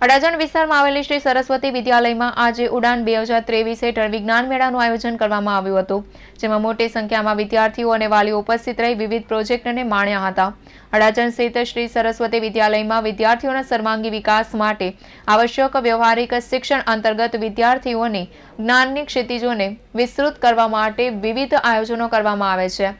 અડાજણ વિસ્તારમાં આવેલી શ્રી સરસ્વતી વિદ્યાલયમાં આજે ઉડાન બે હજાર ત્રેવીસ હેઠળ વિજ્ઞાન મેળાનું આયોજન કરવામાં આવ્યું હતું, જેમાં મોટી સંખ્યામાં વિદ્યાર્થીઓ અને વાલીઓ ઉપસ્થિત રહી વિવિધ પ્રોજેક્ટને માણ્યા હતા. અડાજણ સ્થિત શ્રી સરસ્વતી વિદ્યાલયમાં વિદ્યાર્થીઓના સર્વાંગી વિકાસ માટે આવશ્યક વ્યવહારિક શિક્ષણ અંતર્ગત વિદ્યાર્થીઓને જ્ઞાનની ક્ષિતિજોને વિસ્તૃત કરવા માટે વિવિધ આયોજનો કરવામાં આવે છે.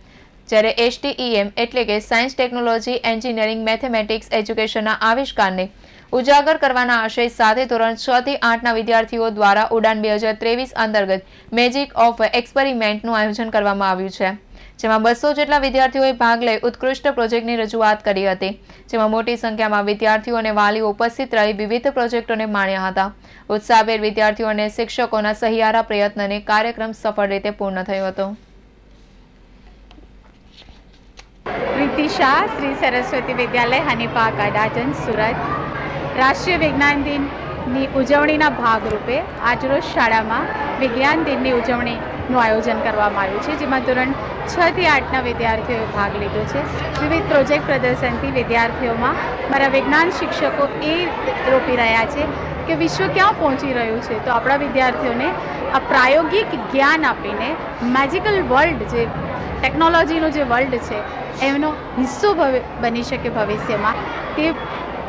જ્યારે એસટીઈએમ એટલે કે સાયન્સ, ટેકનોલોજી, એન્જિનિયરિંગ, મેથેમેટિક્સ, એજ્યુકેશનના આવિષ્કારને ઉજાગર કરવાના આશય સાથે ધોરણ છ થી આઠના વિદ્યાર્થીઓ દ્વારા ઉડાન બે અંતર્ગત મેજિક ઓફ એક્સપેરિમેન્ટનું આયોજન કરવામાં આવ્યું છે, જેમાં બસો જેટલા વિદ્યાર્થીઓએ ભાગ લઈ ઉત્કૃષ્ટ પ્રોજેક્ટની રજૂઆત કરી હતી, જેમાં મોટી સંખ્યામાં વિદ્યાર્થીઓ અને વાલીઓ ઉપસ્થિત રહી વિવિધ પ્રોજેક્ટોને માણ્યા હતા. ઉત્સાહભેર વિદ્યાર્થીઓ અને શિક્ષકોના સહિયારા પ્રયત્નને કાર્યક્રમ સફળ રીતે પૂર્ણ થયો હતો. પ્રીતિ શાહ શ્રી સરસ્વતી વિદ્યાલય, હનીફા અડાજન સુરત. રાષ્ટ્રીય વિજ્ઞાન દિનની ઉજવણીના ભાગરૂપે આજરોજ શાળામાં વિજ્ઞાન દિનની ઉજવણીનું આયોજન કરવામાં આવ્યું છે, જેમાં ધોરણ છ થી આઠના વિદ્યાર્થીઓએ ભાગ લીધો છે. વિવિધ પ્રોજેક્ટ પ્રદર્શનથી વિદ્યાર્થીઓમાં મારા વિજ્ઞાન શિક્ષકો એ રોપી રહ્યા છે કે વિશ્વ ક્યાં પહોંચી રહ્યું છે. તો આપણા વિદ્યાર્થીઓને આ પ્રાયોગિક જ્ઞાન આપીને મેજિકલ વર્લ્ડ જે ટેકનોલોજીનો જે વર્લ્ડ છે એમનો હિસ્સો બની શકે ભવિષ્યમાં તે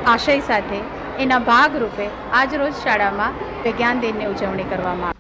આશય સાથે એના ભાગરૂપે આજરોજ શાળામાં વિજ્ઞાન દિનની ઉજવણી કરવામાં